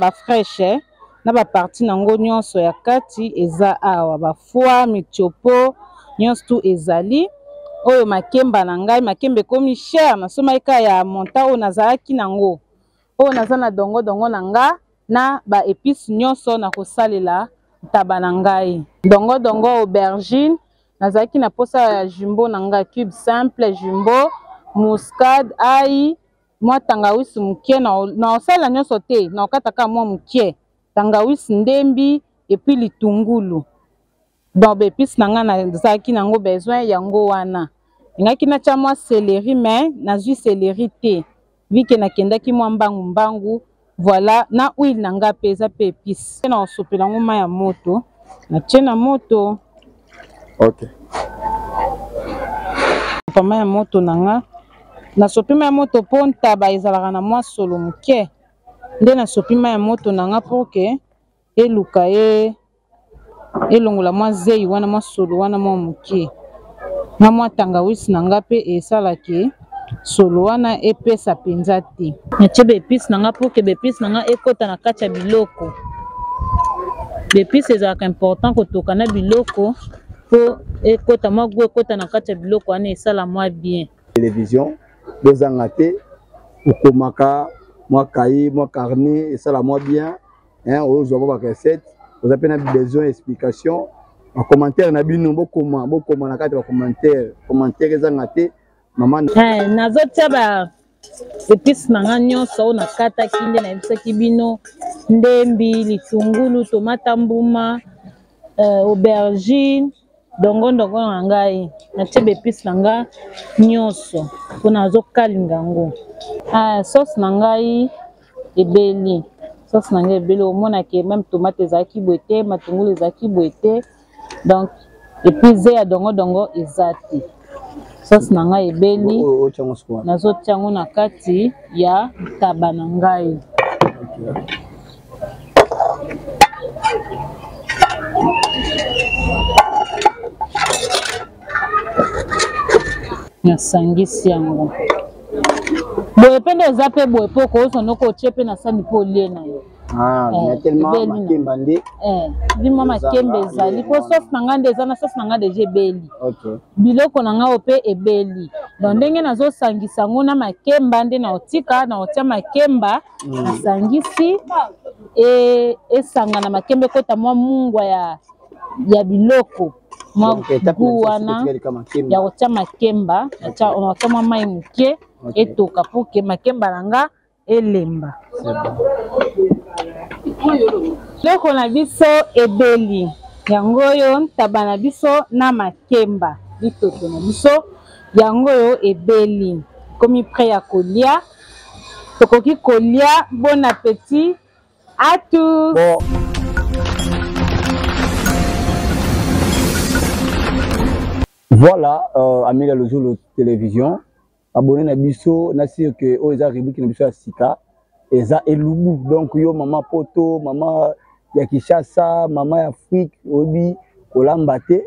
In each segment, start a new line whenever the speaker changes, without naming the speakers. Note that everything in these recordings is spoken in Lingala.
ba fraîche eh? na ba partie nango nyonso ya kati eza awa ba foie mitiopo nyonso tu ezali oyo makemba na ngai makemba ekomi cher nasomaki ka ya montant oyo nazalaki nango Oyo naza na dongo dongo na nga na ba epice nyoso na kosalela ntaba na ngai. Dongo dongo aubergine, nazalaki na posa ya jumbo na nga cube simple jumbo, muscade, ail, mwa tangawisi mukie na na osalela nyoso te, na okataka mwa mukie tangawisi ndembi et puis litungulu. donc baepice na ngai nazalaki na yango besoin yango wana engaki natya mwa celeri mais nazwi celeri te vike nakendaki mwa mbangu mbangu voilà na huile na ngai mpe eza mpe epice mpe nakosopela yango mai ya moto natye na moto
okay.
mai ya moto na ngai nasopi mai ya moto mpo ntaba ezalaka na mwa solo moke nde nasopi mai ya moto na ngai mpo ke eluka ye elongola mwa zeyi wana mwa solo wana mwa moke na mwa tangawisi na nga mpe esala ke solo wana epesa mpenza te natye baepice na nga mpo ke baepice na nga ekɔta na kati ya biloko baepice ezalaka important kotoka na biloko mpo ekɔta mwa gu ekɔta na kati ya biloko wana esala mwa bien
television bozanga te okomaka mwa kai mwa carnet esala mwa bien hein ozwa ba recette oza pe na besoin explication ba commentaire na bino bokoma bokoma na kati ba commentaire commentaire ezanga te mama
eh nazo tia ba epice na nga nyonso oyo nakataki nde nayebisaki bino ndembi litungulu tomata mbuma euh, aubergine dongo dongo na ngai natie bepise na ngai nyonso mpo nazokalinga yango ah, sauce na ngai ebeli sauce na ngai ebeli omona ke meme tomate ezalaki boye te matungulu ezalaki boye te donc epuis ze ya dongo dongo eza te sasi na ngai ebeli nazotia yango na kati ya ntaba na ngai nasangisi yango boye mpe nde eza mpe boye mpo okoyosa noko otie mpe na sani mpo olie na yo Ah, eh, mais tellement makemba nde eh, bima makemba ezali mpo sosi na ngai nde eza na sosi na ngai deja ebeli biloko na ngai oyo mpe ebeli donc mm. ndenge nazosangisa yango na makemba nde naotika naotia makemba mm. nasangisi e, esanga na makemba ekota mwa mungwa ya, ya biloko mwa gu wana ya kotia makemba natia mwa mai moke etoka mpo ke makemba na ngai elemba loko na biso ebeli yango oyo ntaba na biso na makemba bitoto na biso yango oyo ebeli komi pre ya kolia tokoki kolia bon appetit à tous bon.
Voilà, euh, Amélia Lozolo Télévision, abone na biso na sire ke oyo eza rubrike na biso ya sika eza elubu donc yo mama poto mama ya kinshasa mama ya afrique oyebi kolamba te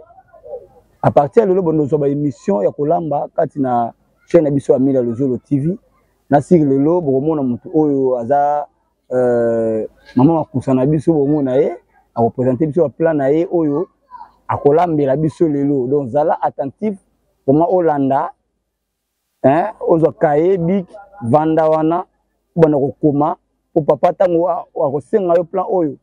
à partir ya lelo bondo ozwa baémission ya kolamba kati na chaîne na biso ya mila lozolo tv na sire lelo bokomona motu oyo aza euh, mama makusa na biso bomona ye akopresente biso baplan na ye oyo akolambela biso lelo donc zala attentif vraimen olanda eh, ozwa kaye bik vanda wana obanda kokoma mpo papa ntango akosenga yo plan oyo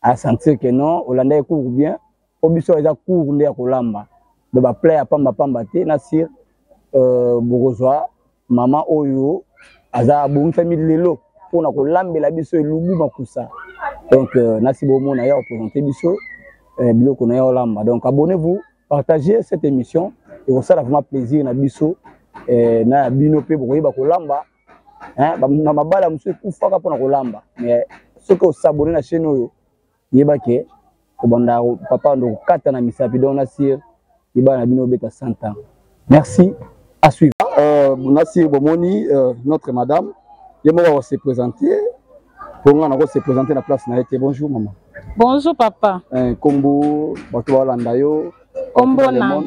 asentir ke non olandaki cour bien mpo biso eza cour nde ya kolamba do baplan ya pambapamba te na sir euh, bokozwa mama oyo aza abongisami lelo mpo na kolambela biso elubu makusa donc euh, nasi bomona ya opresente biso euh, biloko na ya olamba donc abonnez vous partager cette émission ekosala vraiment plaisir na biso eh, na ya bino mpe bokoyeba kolamba eh, na mabala mosusu ekufaka mpona kolamba mais soki osabone na chaîne oyo yeba ke kobanda papa ndokokata na misapi donc na sire yeba na bino obeta 100 ans merci à suivre euh, nasi bomoni euh, notre madame ye moko akose présente mpo ngai nako se présente na place na ye te bonjour mama
bonjour papa
nkombo eh, bato balanda yo
nkombo na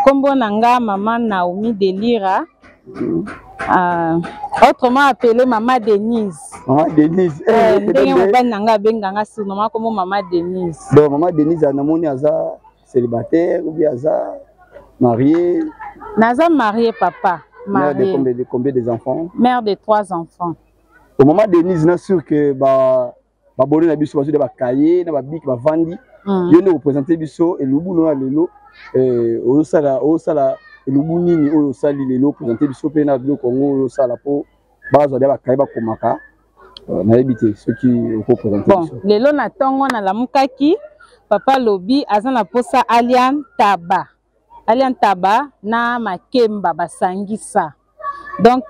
nkombo na nga mama naomi delira mm. Uh, autrement appelé mama denise
mama denise
eh,
eh,
ndenge mobali na ngai abenga nga surnoment kombo mama denise
donc mama denise namoni aza Célibataire ou bien aza marié?
Naza marié papa.
Mère de combien, de combien des enfants?
Mère de trois enfants.
Au moment Denise na sûr que ba ba boné na biso bazo de ba cahier na ba bic ba vandi.
Mm.
Yo nde représenter biso et lubu na lelo eh osala osala elubu nini oyo osali lelo présenter biso pe na bio Congo oyo osala po bazo de ba cahier ba komaka. Euh, nayebi te soki okopresente
bon lelo na ntongo nalamukaki papa lobi aza na mposa alia ntaba alia ntaba na makemba basangisa donc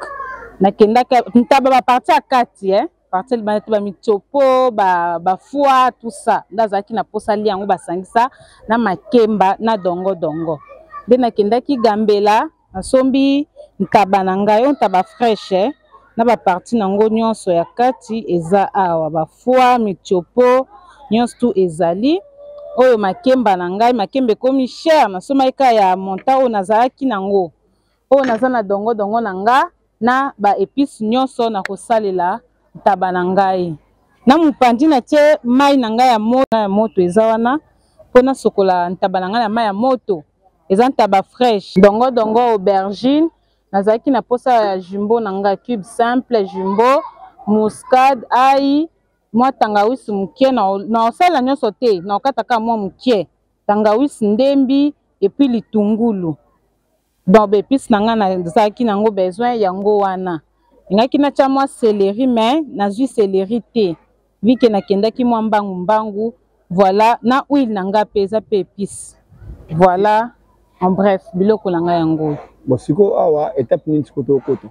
nakendaki ntaba baparti ya kati eh? parti libanati bamitsopo bafoi ba tout ça nde azalaki na mposa alia yango basangisa na makemba na dongo dongo nde nakendaki gambela Nasombi ntaba na ngai oyo ntaba fraîche na ba partie na yango nyonso ya kati eza awa ba foie, mitiopo nyonso tout ezali. Oyo makemba na ngai, makemba ekomi cher nasombaki kaka ya montant oyo nazalaki na yango. Oyo naza na dongo dongo na nga Na ba epices nyonso nakosalela ntaba na ngai. Na mopanzi natie mayi na ngai ya moto. Mayi ya moto eza wana po nasokola ntaba na ngai na mayi ya moto. Eza ntaba fraiche. Dongo dongo, aubergine. Nazalaki na posa ya jumbo na ngai, cube simple, jumbo, muscade, ail, mua tangawisi mukie. Nakosalela nyonso te, nakokata kaka mua mukie. Tangawisi, ndembi et puis litungulu. donc baepice na ngai nazalaki na yango besoin yango wana engaki natya mwa celeri mais nazwi celeri te vike nakendaki mwa mbangu mbangu voilà na huile na ngai mpe eza mpe epice voilà en bref biloko na ngai yango oyo
bon sikoyo awa etape nini sikoyo tokota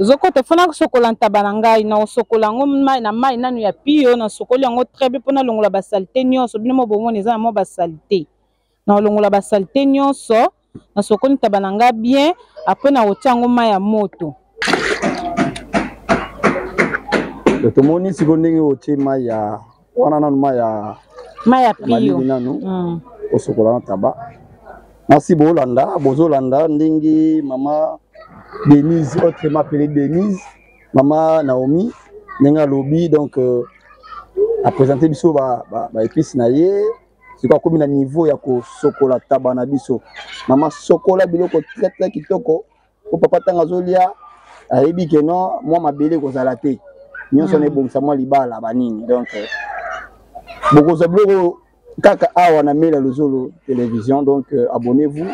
ozokota fo nasokola ntaba na ngai naosokola yango na mai nanu ya piyo nasokoli yango très bien mpo nalongola basalite nyonso bino mo bomoni eza na mwa basalite naolongola basalite nyonso nasokoli ntaba na ngai bien apres naotia yango mai ya moto
tomoni siko ndenge otie mai ya wana nanu ma ya
ma ya pio
nanu
mm.
osokola na taba nasi bolanda bozolanda ndenge mama denise autre mapele denise mama naomi ndenge alobi donc euh, apresente biso baepice ba, ba na ye sikoyo akomi na niveau ya kosokola taba na biso mama sokola biloko très très kitoko po papa ntango azolia ayebi ke no mwa mabele ekozala te nyonso
wana
hmm. ebongisa mwa libala banini donc euh, bokozwa biloko kaka awa na mela lozolo télévision donc euh, abonnez vous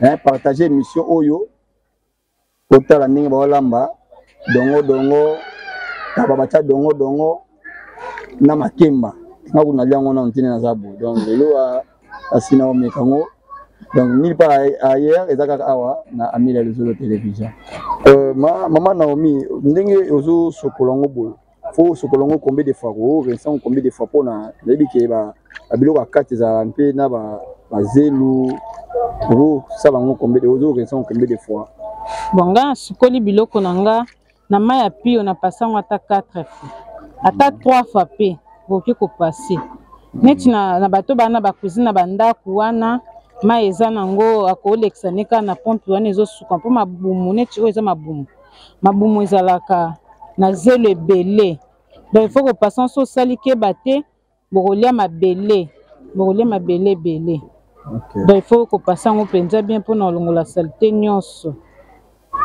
hein, partagez émission oyo otala ndenge baolamba dongo dongo kaba batya dongo dongo na makemba nga kuna liango nano ntina naza boye donc lelo asi na omeka yango donc nulle part ailleurs eza kaka awa na amila lizolo télévision euh, ma, mama naomi ndenge ozosokola yango boye fo osokola yango combien de fois ko vincent combien de fois mpona nayebi ke babiloko ya kati ezalaka mpe na bazelu okosala yango combien de ozo vincent combien de fois
bon nga nasukoli biloko na nga na mai ya pio na pasango ata 4 fois ata 3 mhm. fois mpe bokoki kopase mhm. neti na, na bato bana bakuzi na bandako wana mai eza nango akolekisa ne kaka na pompe wana ezosuka mpo mabumu neti oyo eza mabumu mabumu ezalaka na zelo ebele donc il faut kopasa nso osali keba te bokolia mabele bokolia mabele ebele
okay.
donc il faut kopasa yango mpenza bien mpona kolongola salite nyonso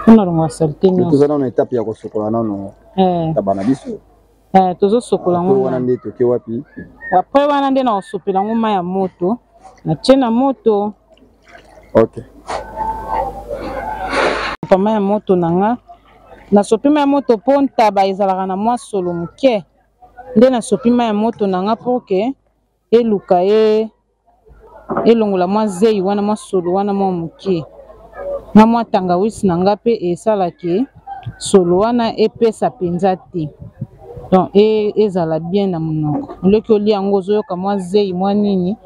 mpona kolongola salite
nyonsotoza nano etape ya kosokola nano
eh.
taba na biso
eh, tozosokola yango
wana nde toke wapi
apres wana nde nakosopela yango mai ya moto natie na moto okay. pama ya moto na nga nasopi mai ya moto mpo ntaba ezalaka na mwa solo moke Nde nasopi mai ya moto na nga pour que eluka e elongola mwa zeyi wana mwa solo wana mwa moke na mwa tangawisi na nga mpe esala ke solo wana epesa mpenza te donc e, ezala bien na monoko oleki olia yango ozoyoka mwa zeyi mwa nini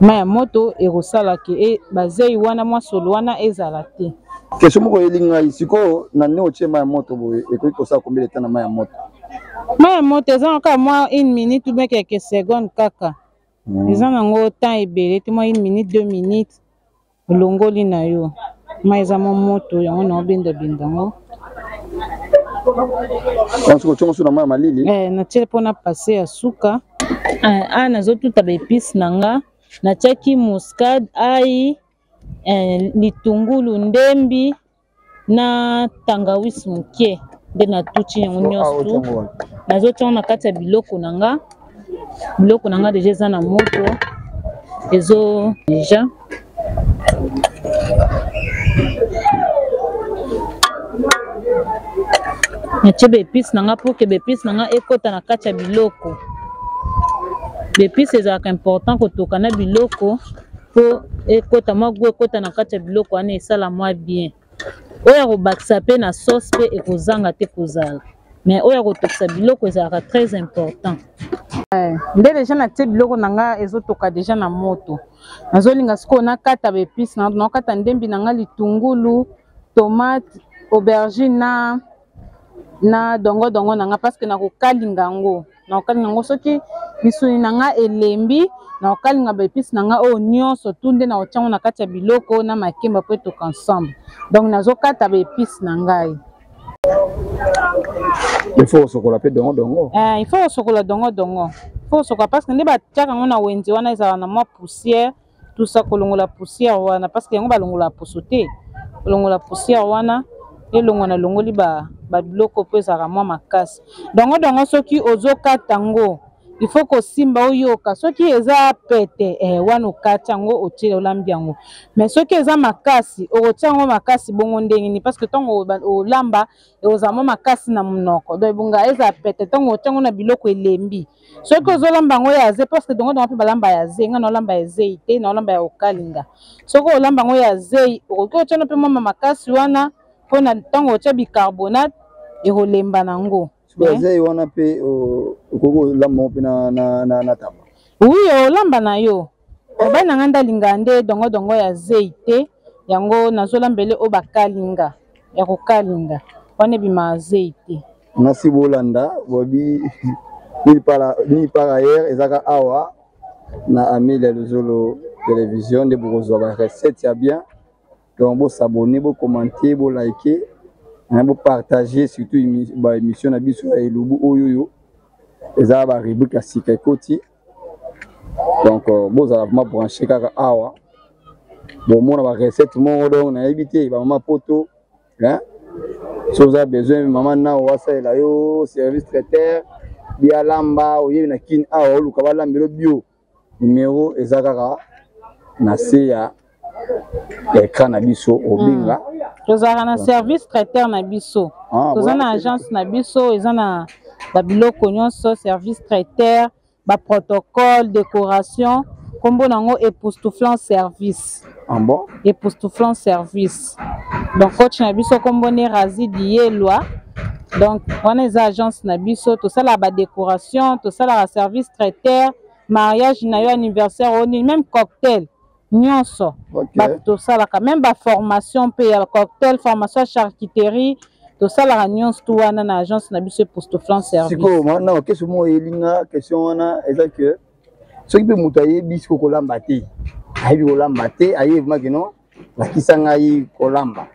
mai ya moto ekosala ke e, bazei wana mwa solo wana ezala te
kestion moko oyeli ngai sikoyo na nini otie mai ya moto boye ekoki kosala kombele ta na mai ya moto
mai ya moto eza kaka mwa une minute ou bien quelque seconde kaka hmm. eza nango temps ebele te mwa une minute deux minutes olongoli na yo mai eza mwa moto yango na obendabenda yango
otyongo so na mai ya malili
eh, natyeli mpo na pase ya suka a eh, ah, nazotuta baepice na nga natyaki muscade ai eh, litungulu ndembi na tangawisi moke nde natuti yango nyonso tu nazotya yango na kati ya biloko na nga biloko na nga deja eza na moto ezo deja natye baepice na nga pour ke baepice na nga ekota na kati ya biloko baepice ezalaka important kotoka na biloko mpo ekota mwa gu ekota na kati ya biloko wana esala mwa bien oyo ya kobakisa mpe na sauce mpe ekozanga te kozala mais oyo ya kotokisa biloko ezalaka très important eh, nde deja natie biloko na nga ezotoka deja na moto nazolinga sikoyo nakata baepice na nakata ndembi na nga litungulu tomate aubergine na na dongo dongo na nga parce que nakokalinga yango nakokalinga yango soki misuni na nga elembi nakokalinga baepice na nga oyo nyonso tu nde nakotya yango na kati ya biloko na makemba mpo etoka ensemble donc nazokata baepice na ngai
il faut osokola mpe dongo dongo eh,
il faut osokola dongo dongo il faut osokola parce que nde batyaka yango na wenze wana ezala na mwa poussière tusa kolongola poussière wana parce que yango balongola poso te kolongola poussière wana elongwa na longoli ba babiloko mpo ezalaka mwa makasi dongo dongo soki ozokata yango il faut kosimba oyoka soki eza pete eh, wana okati yango otyela olambi yango me soki eza makasi okotya yango makasi bongo ndenge nini parce que ntango olamba ekozala mwa makasi na monoko donc ebonga ezala pete ntango otya yango na biloko elembi soki ozolamba yango ya ze parce que dongo dongo mpe balamba ya ze nga naolamba ya zei te naolamba ya okalinga soki olamba yango ya zei okoki otyana mpe mwama makasi wana mpo na ntango otya bicarbonate ekolemba na yango
zei wana mpe okoki olamba yango mpe na taba
wi olamba na yo mobali na ngai ndalinga nde dongo dongo ya zei te yango nazolambele oyo bakalinga ya kokalinga wana ebimaka zei te
nasi bolanda bobi ni par ailleurs ezaka awa na amelia luzolo television nde bokozwa ba recette ya bien donc bosabone bokomante bolike bopartage surtout ba émission na biso ya elubu oyoyo eza ba rubrike ya sika ekoti donc euh, bozala vraimen branche kaka awa bomona barecette moko donc nayebi te bamama poto soki oza besoin mama nao asalela yo service traiteur bia lamba oyebi na kini awa oluka balambelo bio nimero eza kaka na se ya ya ecran na biso obenga hmm.
tozalaka na service traiteur na biso ah, toza na agence na biso eza na babiloko nyonso service traiteur baprotocole décoration nkombo na yango epoustouflant service
ah bon?
epoustouflant service donc coach na biso nkombo nde razi diyelwa donc wana eza agence na biso tosalaka badécoration tosalaka service traiteur mariage na yo anniversaire oni même cocktail nyonso
okay.
bato tosalaka meme baformation mpe ya cocktail formation ya charcuterie tosalaka nyonso tu wana na agence na biso epostoflan
servicesikoyo na bakestion moko eyelinga question wana eza ke soki mpe moto ayebi siko kolamba te ayebi kolamba te ayebi makino lakisa ngai kolamba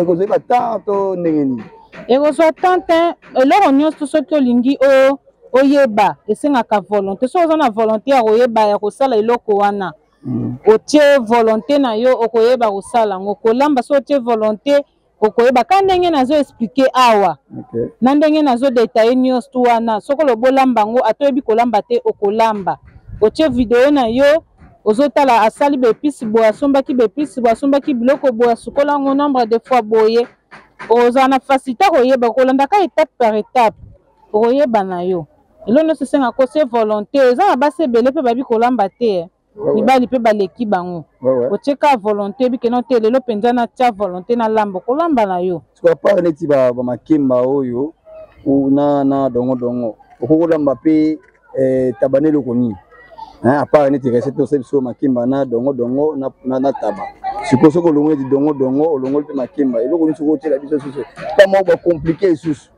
ekozali batemp to ndenge nini
ekozwa temps te eloko nyonso soki olingi o oyeba esengaka volonté soki oza na volonté ya koyeba ya kosala eloko wana mm. otie volonté na yo okoyeba kosala yango kolamba soki otie volonté okoyeba ka ndenge nazo explike awa
okay.
na ndenge nazo detaille nyonso wana soki olobi olamba yango ata oyebi kolamba te okolamba otie video na yo ozotala asali bepisi boye asombaki bepisi boye asombaki biloko boye asukola yango nombre de fois boye ozala na facilité koyeba kolandaka etape par etape okoyeba na yo elo nyonso esenga ko se volonté eza na basi ebele mpe babi kolamba te mibali mpe baleki bango otyeka volonté bikeno te lelo mpenza natya volonté nalamba okolamba na yo
apart neti bamakemba oyo na dongo dongo okokolamba mpe eh, taba nde eloko nini hein, apart neti recette osa biso makimba na dongo dongo na, na, na taba sikoyo soki olongoli ti dongo dongo olongoli mpe makimba eloko nini soki otyela biso susu pa moko bacomplike esusu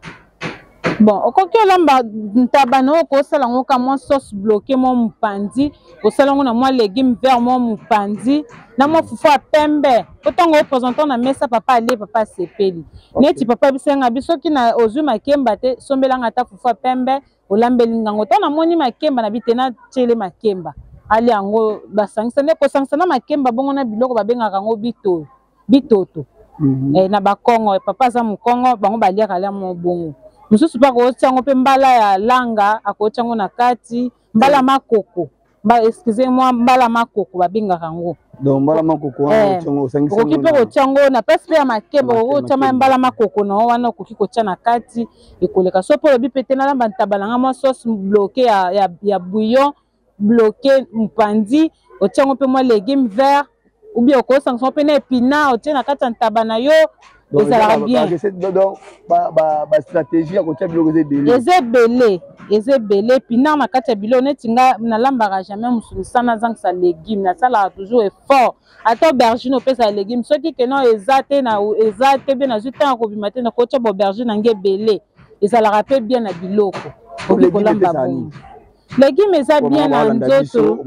bon okoki olamba ntaba na okoki osala yango ka mwa sauce bloke mwa mopanzi osala yango na mwa legume vert mwa mopanzi na mwa fufu ya pembe po ntango opresentant na mesa papa alie papa asepeli neti papa bisenga bi soki ozwi makemba te sombelanga ata fufu ya pembe olambeli nga yango ntango namoni makemba na bite natyele makemba alia yango basangisa nde kosangisa na makemba bongo na biloko babengaka yango bitoyo bitoto mm -hmm. eh, na bakongo eh, papa aza mokongo bango baliaka lia mo bongo mosusu mpe akotya yango mpe mbala ya langa akotya yango na kati mbala ya makoko ba excusez moi mbala makoko babengaka yango donc mbala makoko wana eh, otyongo osangisi okoki mpe kotya yango na place mpe ya makemba okoki kotya mai mbala makoko na yo wana okoki kotya na kati ekoleka so mpe olobi mpe te nalamba ntaba na ngai mwa sauce bloke ya, ya, ya bouillon bloke mpanzi otya yango mpe mwa legume vert ou bien okoki osangisa mpe na epina otie na kati ya ntaba na yo ezalaka
bienbastratégie ya kotia biloko eza ebele
eza ebele eza ebele epina na kati ya biloko neti nga nalambaka jamais mosuni sana azangisa légume nasalaka toujours effort ata aubergine opesa ya légume soki keno eza te na eza te bie nazwi ntango kobima te nakotia baubergine yange ebele ezalaka pe bien na biloko okoki kolamba bongo legume eza bien na nzoto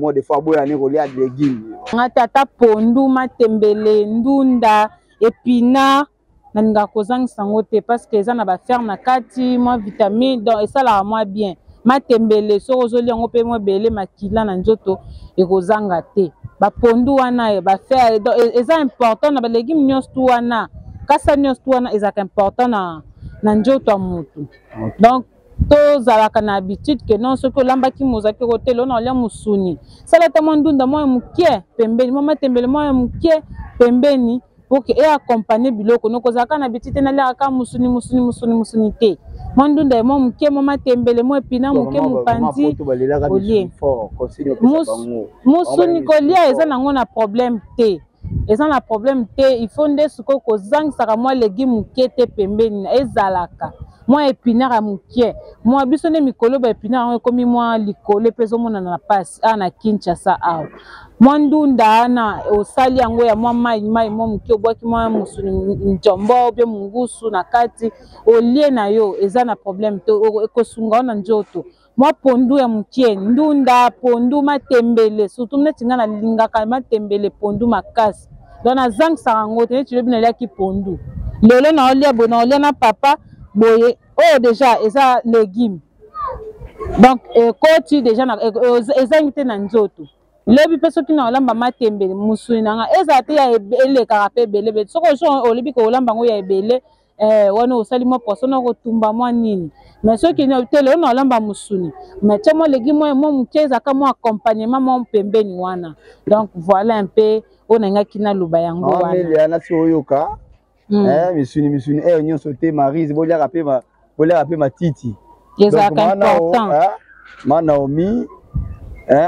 nga te ata pondu matembele ndunda epinard nalingaka kozangisa yango te parce que eza na baferre na kati mwa vitamine donc esalaka mwa bien matembele soki ozoli yango mpe mwa ebele makila na nzoto ekozanga te bapondu wana baferre donc e, eza important na balegume nyonso tu wana kasa nyonso tu wana ezalaka important na na nzoto ya motu donc tozalaka na habitude ke non soki olambaki mozalaki kotela ona olia mosuni sala ata mwa ndunda mwa ya mokie pembeni mwa matembele mwa ya mokie pembeni ok e accompagne biloko noko ozalaka na habitude te naliaka kaka mosuni mosuni mosuni mosuni te mwa ndunda ye mwa mokie mwa matembele mwa epina moke mopanzi olie mosuni kolia eza nango na problème te eza na problème te il faut nde sikoyo kozangisaka mwa legi moke te pembeni na ezalaka mwa epinare ya moke mwa biso nde mikolo ba epinare yango ekomi mwa likolo mpe ezomonana na mpasi awa na kinshasa awa mwa ndunda wana osali yango ya mwa mai mai mwa moke obwaki mwa mosuni njombo byo mongusu na kati olie na yo eza na problème te ekosunga yo na nzoto mwa pondu ya moke ndunda pondu matembele surtout neti ngai nalingaka matembele pondu makasi don nazangisaka yango te neti lobi naliaki pondu lelo naolia boye naolia na papa boye oyo oh, deja eza legume donc ekoti deja e, e, ezangi te na nzoto lobi mpe soki na olamba matembele mosuni na ngai ezala te ya elekaka mpe ebele ebele soki ozwi olobi kolamba yango ya ebele eh, wana osali mwa poisson na kotumba mwa nini me soki te lelo na olamba mosuni me tya mwa legi mwa mwa moke ezaka mwa accompagnement mwa mpembeni wana donc voilà un peu oyo nangaki naloba yango
wanamelia nasi oyoka hmm. eh, misuni misuni eo eh, nyonso te marise boliaka mpe boliaka mpe matiti
ezalaka important eh,
ma naomi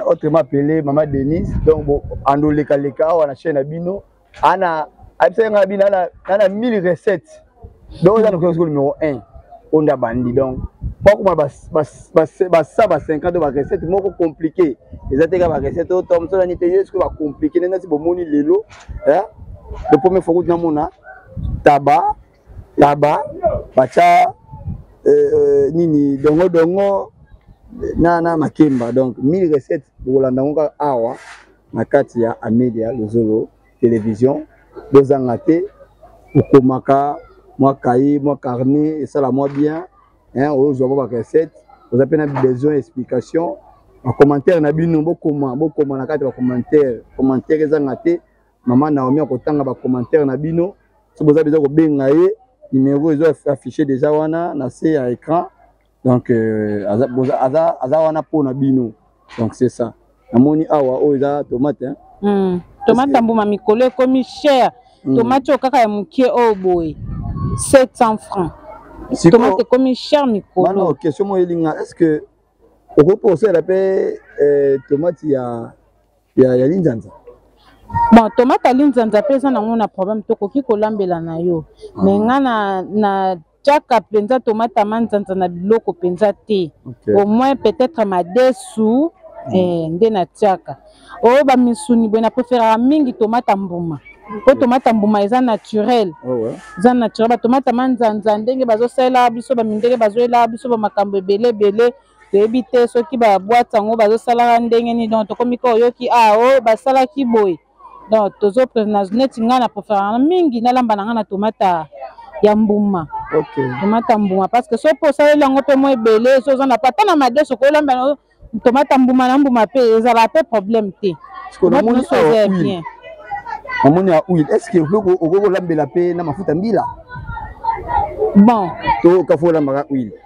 autrement appelé mama denise donc andolekaleka awa na chaine na bino ana abisaki ngai bina na na 1000 recettes donc oza nokoki soko numéro 1 oyo nde abandi donc po akoma basa ba 50 ba recette moko compliqué eza teka ba recette oyo to mosala nite ye sikoyo bacompliqué nde nasi bomoni lelo le premier fois kuti namona taba taba batya euh, euh, nini dongo dongo na, na makemba donc 1000 recettes bokolanda yango kaka awa na kati ya amelia lozolo television bozanga te okomaka mwa kaye mwa carnet esala mwa bien ozwa mwa barecette oza mpe na besoin ya explication bacommentaire na bino bokoma bokoma na kati ya bacommentaire commentaire ezanga te Maman Naomi akotanga ba commentaires na bino. Si boza besoin kobenga ye, numéro ezo afficher déjà wana na se ya écran. Donc euh, aza boza aza aza wana po na bino. Donc c'est ça. Namoni awa oyo eza tomate hein.
Mm. Tomate ya mbuma mikolo ekomi cher. Mm. Tomate oyo kaka ya mokie oyo boye 700 francs. Tomate ekomi cher mikolo.
Bana question moyelinga est-ce que okoki mpe kosalela mpe eh, tomati ya ya, ya linzanza
bon tomate alinzanza mpe eza nango na problème tokoki kolambela na yo ah. me nga na, na tiaka mpenza tomate amanzanza na biloko mpenza te okay. au moins peut-être madesu mm. eh, nde na tiaka oyo oh, bamisuni boye na préféraka mingi tomate mbuma mpo tomate mbuma eza naturel
oh,
eza naturel batomate manzanza ndenge bazosalela biso bamindele bazoyela biso bamakambo ebele ebele toyebi te soki babwate yango bazosalaka ndenge nini donc tokomi ka oyoki a ah, o oh, basalaki boye donc tozo neti ngai na preferaka mingi nalamba na ngai na tomata ya mbuma tomata mbuma parce que soki osaleli yango mpe mwa ebele oza na ata na madeso kolamba tomata mbuma na mbuma mpe ezalaka mpe problème te bien
namoni ya huile est ce que okoki kolambela mpe na mafuta mbila
bon
tokafolambaka huile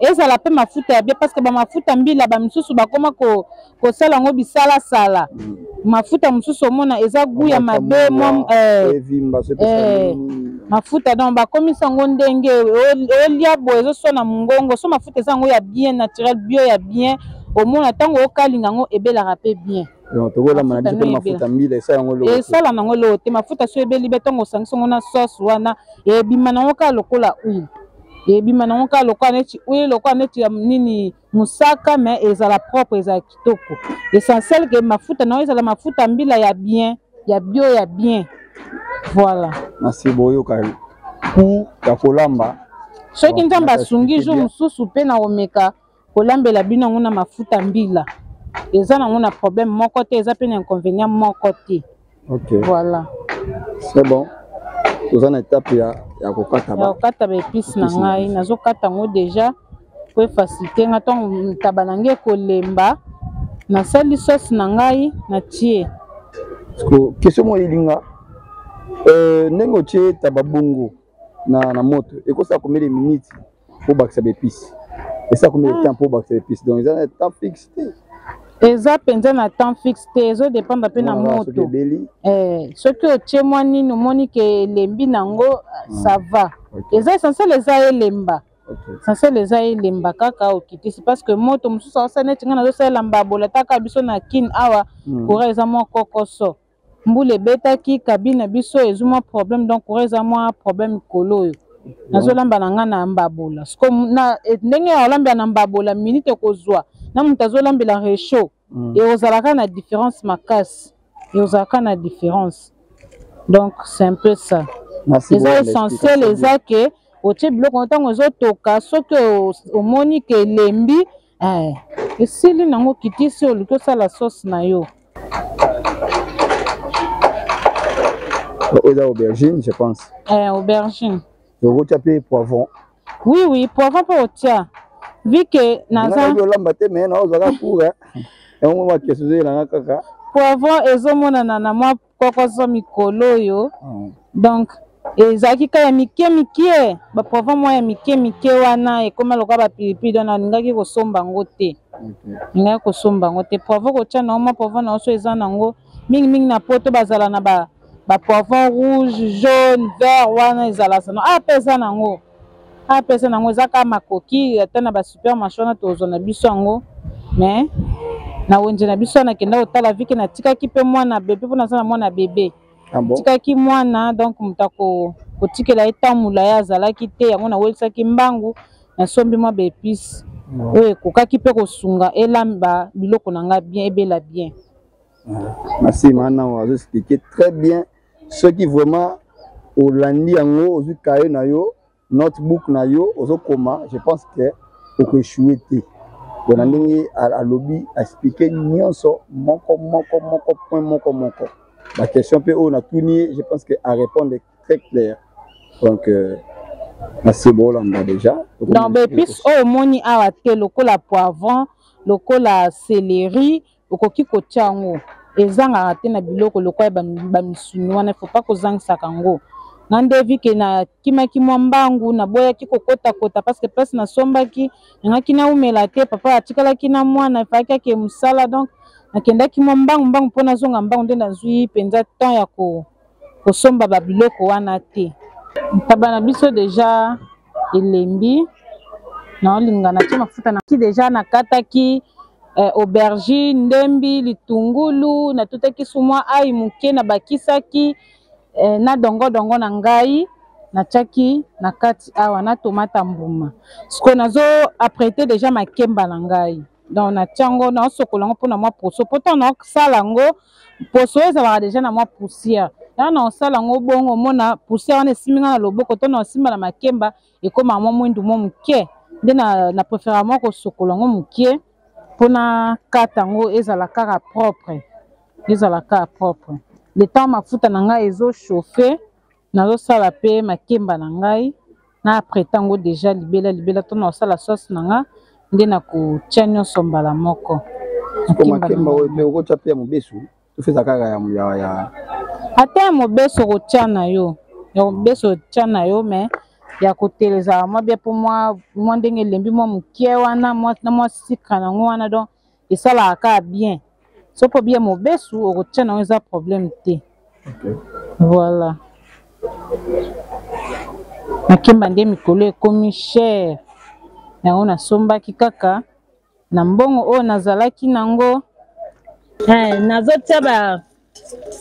ezala pe
mafuta ya bien parce que ba mafuta mbila ba misusu bakoma ko kosala yango bisala sala mm. mafuta mosusu omona eza gout ya mabe mwa eh, eh, mafuta donc bakomisa yango ndenge olia boye ezoswana mongongo so mafuta eza yango ya bien naturel bio ya bien omona ntango okalinga yango ebelaka mpe bien non
tokolamba na biso mpe mafuta mbila esala yango eloko
esala nango eloko te mafuta so ebeli be ntango osangisi yango na sauce wana ebima nango kaka lokola huile ebima nango kaka lokola neti huile lokola neti ya nini mosaka mais ezala propre ezala kitoko essentiel ke mafuta nango ezala mafuta mbila ya bien ya bio ya bien voilà
nasi boyoka ku ya kolamba
soki nzambe asungi jour mosusu mpe na komeka kolambela bino yango na mafuta mbila eza nango na problème moko te eza mpe na inconvénient moko te
okay.
voilà
c'est bon toza na étape ya, ya kokata
ya kokata baepice na ngai nazokata yango déjà po efacilite ngai ntango ntaba na ngai ekolemba nasali sauce na ngai natie
question moko elinga euh, ndenge otie taba bongo na, na moto ekosala komele miniti Pour bakisa des pistes. Et ça combien de temps pour bakisa des pistes. Donc ils ont un temps fixe.
eza mpenza na temps fixe te ezodepanda mpe na moto eh, soki otie mwa nini omoni ke elembi na yango hmm. ça va eza essentiel eza elemba essentiel eza elemba kaka okitisi parce que moto mosusu aosala neti ngai nazosalela mbabola taka biso na kin awa
hmm.
courant eza mwa kokoso Mbula ebetaki cabine na biso ezwi mwa problème donc courant eza mwa problème mikolo oyo nazolamba na ngai na mbabola siko na e, ndenge ya kolambela na mbabola minute ekozwa na moto azolambela rechaud
mm.
ekozalaka na différence makasi ekozalaka na différence donc c'est un peu ça eza essentiel eza ke otie biloko ntango ezotoka soki omoni ke elembi Eh, esili nango kitisi oluki osala sauce na yo.
Oyo eza aubergine, je pense.
Eh, aubergine.
Okotya mpe poivron.
Oui, oui, poivron mpe otya. Vu que naza
Ngai olamba te mais na ozaka cours. Yango mwa kesu zela nga kaka.
Poivron ezomonana na mwa koko zwa mikolo oyo
hmm.
donc ezalaki ka ya mike mike baprovan mwa ya mike mike wana ekoma lokola bapilipili wana alingaki kosomba yango te alingaki kosomba yango te provo kotya na yango mwa provan na oso eza na yango mingimingi na poto bazala na ba bapoivron rouge jaune vert wana ezalaka no ah mpe eza na yango a pesa na yango eza kaka makoki ata na ba supermarché wana tozwa na biso yango mais na wenze na biso wana nakenda kotala vike natikaki mpe mwana bebe mpo naza na mwana bebe
ah bon?
tikaki mwana donc moto ako kotikela ye ntango molai azalaki te yango nawelisaki mbangu nasombi mwa baepice
mm.
oyo ekokaki mpe kosunga elamba biloko na ngai bien ebela bien
masima ah, nao azoexplike très bien soki vraiment olandi yango ozwi kaye na yo notebook na yo ozokoma je pense que okoechoue te pona mm. ndenge alobi aexplike nyonso moko moko moko point moko moko baquestion mpe oyo natuni ye je pense que arépondre très claire donc euh, nasi bolanda déjà
donc baepice oyo omoni awa te lokola poivron lokola céleri Okoki kotia yango ezangaka te na biloko lokola bamisuni wana faut pas kozangisaka yango nga nde vi ke na kimaki mwa mbangu naboyaki kokotakota parce que place nasombaki nangaki naumela te papa atikalaki na mwana efalaki ake mosala donc nakendaki mwa mbangu mbangu mpo nazonga mbangu nde nazwi mpenza temps ya ko kosomba ba biloko wana te. Ntaba na biso deja elembi naolinga na tie mafuta na ki deja nakataki eh, aubergine ndembi litungulu natutaki sumwa ai moke na bakisaki eh, na dongodongo na ngai natiaki na kati awa na tomata mbuma sikoyo nazo aprete deja makemba na ngai donc natia yango naosokola yango mpona mwa poso mpo ntango naosala yango mposo ezalaka deja na mwa poussière yaka na osala yango bongo omona poussière wana esimbi nga na loboko to na osimba na makemba ekomaka mwa mwindu mwa moke nde na, na prefera mwa kosokola yango moke mpo na kata yango ezala kaka propre ezala kaka propre le temps mafuta na ngai ezochauffe nazosala pe makemba na ngai na apreta yango deja libela libela to na kosala sauce na nga nde na kotia nyonso mbala moko
makemba oyo pe okotya pe ya mobesu tofeza kaka ya ya
ata ya mobesu okotya na yo ya mobesu otya na yo mais ya kotela ezalaka mwa bia mpo mwa ndenge elembi mwa mokie wana na mwa sikra na yango wana donc esalaka kaka bien soki obi ya mobesu okotya nango eza problème te voilà nakemba nde mikolo ekomi chere yango nasombaki kaka na mbongo oyo nazalaki nango eh, nazotya ba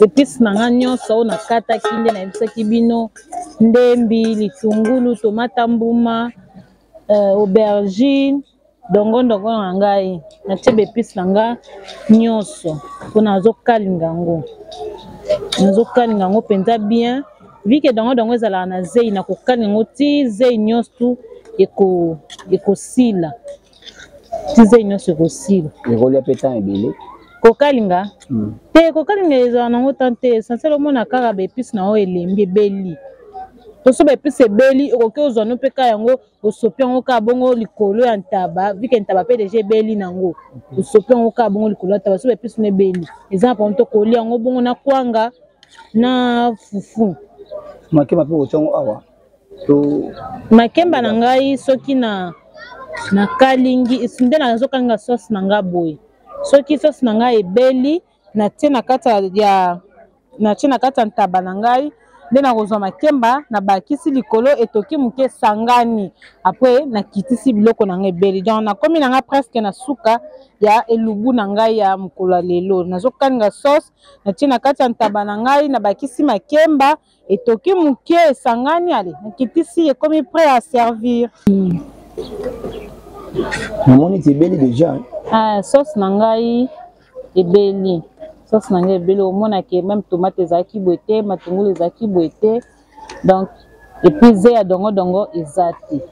Epice na nga nyonso oyo nakataki nde nayebisaki bino ndembi, litungulu, tomata, mbuma, euh, aubergine, dongo ndongo na ngai natie baepice na nga nyonso mpo nazokalinga yango nazokalinga yango mpenza bien vike dongo dongo ezalaka na zei nakokalinga yango ti zei nyonso ekosila eko tize nyonso ekosila
ekolia mpe ntan ebele
kokalinga hmm. te kokalinga ezala nango tan te esansele omona kaka baepise na oyo elembi ebeli toso baepise ebeli okoki ozwa no mpe ka yango osopi yango kaka bongo likolo ya ntaba vike ntaba mpe deja ebeli nango osopi yango kaka bongo likolo ya ntaba so baepise no ebeli eza na pango to kolia yango bongo na kwanga na fufu
makema mpe kotya yango awa to
makemba na ngai soki na na kalingi nde nazokanga sauce na ngai boye soki sauce na ngai ebeli natie na kati ya natie na kati ya ntaba na ngai nde nakozwa makemba nabakisi likolo etoki moke esangani apres nakitisi biloko na ngai ebeli donc nakomi na ngai preske na suka ya elubu na ngai ya mokolo ya lelo nazokalinga sauce natie na kati ya ntaba na ngai nabakisi makemba etoki moke esangani ale nakitisi ekomi prêt à servir hmm.
namoni ti ebeli déjà
ah, sauce na ngai ebeli sauce na ngai ebeli omona ke meme tomate ezalaki boye te matungulu ezalaki boye te donc epuise ya dongo dongo eza te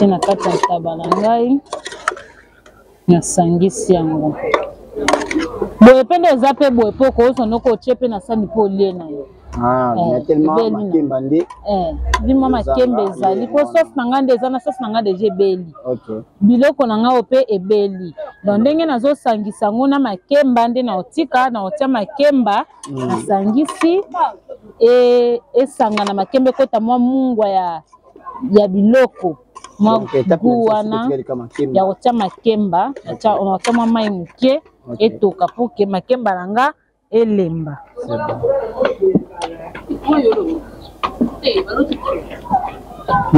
natie na kati ya ntaba na ngai nasangisi yango boye mpe nde eza mpe boye mpo okoyosa noko otie mpe na sani mpo olie na yo Ah, eh,
makemba nde
eh, bima makemba ezali mpo sosi na ngai nde eza na sosi na ngai deja ebeli biloko na ngai mpe ebeli don ndenge nazosangisa yango na makemba nde naotika naotia makemba mm. asangisi e, esanga na makembe kota mwa mungwa ya, ya biloko mwa gu wana ya kotya makemba natya mwa mai moke etoka mpo ke makemba na nga elemba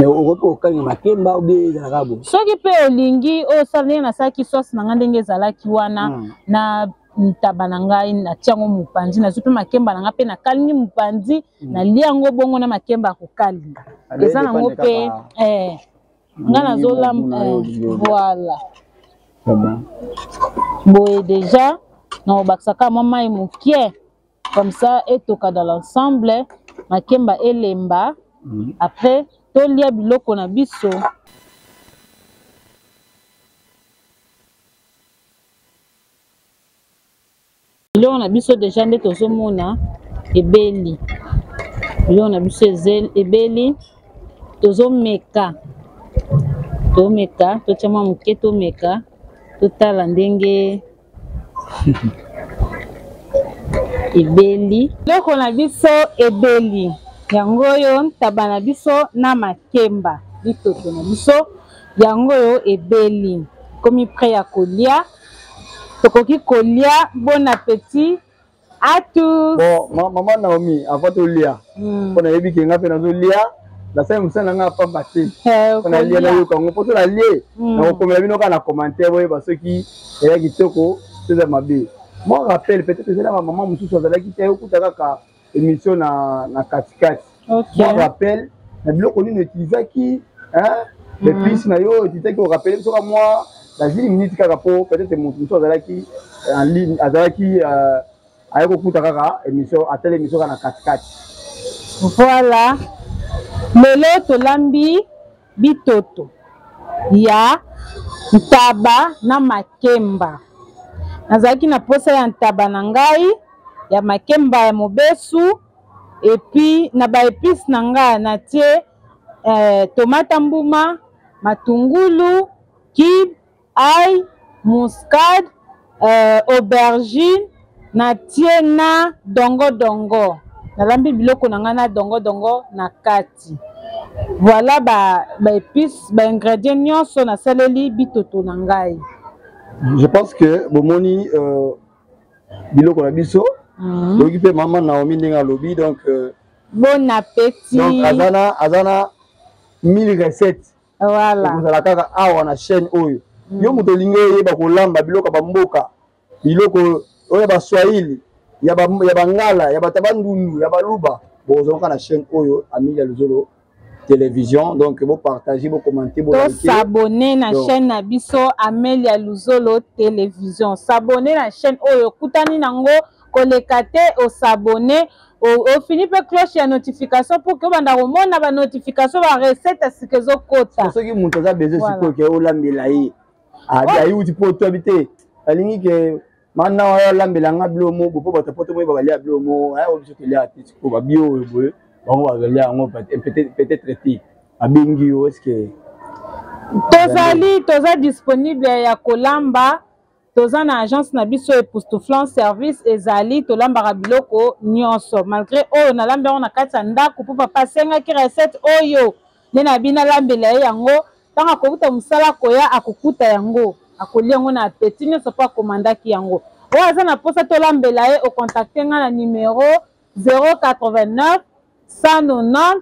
okokalinga makemba obe ezalaka bo
soki mpe olingi oyo sala ndenge nasalaki sosi na ngai ndenge ezalaki wana hmm. na ntaba na ngai natia yango mopanzi nazwi mpe makemba na ngai mpe nakalingi mopanzi mm. nalia yango bongo na makemba ya kokalinga eza nango mpe eh, ngai nazolamba eh, voilà boye déjà nakobakisaka mwa mai moke comme ça etoka dans l'ensemble makemba elemba mm. après tolia biloko na biso biloko na biso deja nde tozomona ebeli biloko na biso ebeli tozomeka tomeka totya mwa moke tomeka totala ndenge ebeli biloko na biso ebeli yango oyo ntaba na biso na makemba bitoto na biso yango oyo ebeli komi pre ya kolia tokoki kolia bon appetit atus
bon ma, mama naomi avant tolia mm. mpo nayebi ke nga mpe nazolia nasali mosala na ngai apamba te eh, mpo nalia nayoka yango mpo to nalie mm. nakokomela bino kaka na commentaire boyeba soki eya kitoko toza mabe moi rappel peut-être ezali na bamama mosusu azalaki te oyokuta kaka émission na na katikati okay. bon rappel na biloko nini utilisaki hein mais mm. plus na yo utilisaki au rappel biso ka mwa bazili minute kaka po peut-être moto mosusu azalaki euh, en ligne azalaki euh, aye kokuta kaka émission atali émission kaka na katikati
voilà lelo tolambi bitoto ya ntaba na makemba nazalaki na posa ya ntaba na ngai ya makemba ya mobesu epuis na ba epice na ngai natie eh, tomata mbuma matungulu kibe ail muscade euh, aubergine natie na dongo dongo nalambi biloko na ngai na dongo dongo na kati voilà ba ba épices ba ingrédients nyonso nasaleli bitoto na ngai
je pense que bomoni euh, biloko na biso mm. oyoki mpe mama naomi ndenge alobi donc euh,
bon appétit
donc aza na aza na 1000 recettes
voilà
kozala kaka awa na chaîne oyo mm. yo moto olingi oyeba kolamba biloko ya bamboka biloko oyo ya baswahili ya bangala ya bato ya bandundu ya baluba bokozalaka na chaîne oyo amilia luzolo télévision donc bopartage bocommente
tosabone na chaîne na biso amelia luzolo télévision sabone na chaîne oyo okutani nango koleka te o s'abonner ofini pe cloche ya notification pour que obanda komona ba notification ba recette ya sika ezokota
soki moto aza besoin sikoyo ke olambela ye ayiuti po otobi te alingi ke mana oyo olambela nga bilo moko po bato poto moyeba balia bilo moko aya oyo biso tolia te sikoyo babio oyo boye bango bazolia yango peut-être te abengi yo eske
tozali toza disponible ya kolamba toza na agence na biso epoustouflant service ezali tolambaka biloko nyonso malgré oyo nalambi yango na kati ya ndako mpo papa asengaki recette oyo nde na bino alambela ye yango ntango akokuta mosala akoya akokuta yango akolia yango na apeti nyonso mpo akomandaki yango oyo aza na mposa tolambela ye okontakte ngai na numero 089 190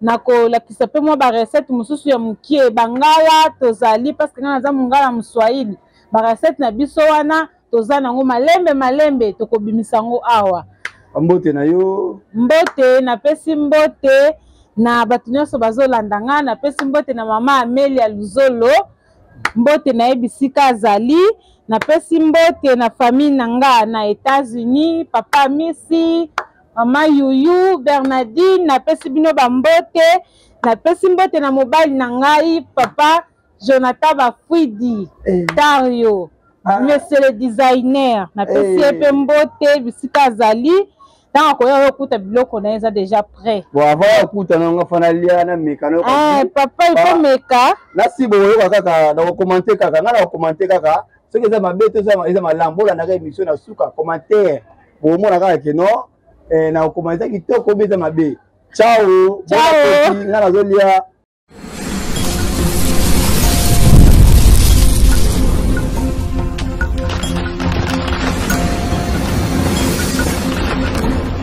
nakolakisa mpe mwa barecette mosusu ya mokie bangala tozali parce que ngai naza mongala moswahili barecette na biso wana toza nango malembe malembe tokobimisa yango awa
mbote na yo
mbote napesi mbote na bato nyonso bazolanda ngai napesi mbote na mama amelia luzolo mbote na ye bisika azali napesi mbote na famille na nga na etats-unis papa misi Mama Yuyu, Bernadine, napesi bino ba mbote. Napesi mbote na mobali na ngai, papa Jonathan Bafuidi, eh. Dario. Ah. Monsieur le designer, napesi ye eh. mpe mbote bisika azali. ntango akoya oyo okuta biloko na ye eza déjà prêt
bon avant akuta nango afa nalia nameka eh,
papa ikomeka
nasi bokoyoka kaka nakokomante kaka ngai nakokomante kaka soki eza mabe to eza malamu bolandaka émission na suka commentaire omona kaka ke no eh, na okoma eza kitoko obi eza mabe ciao nga nazolia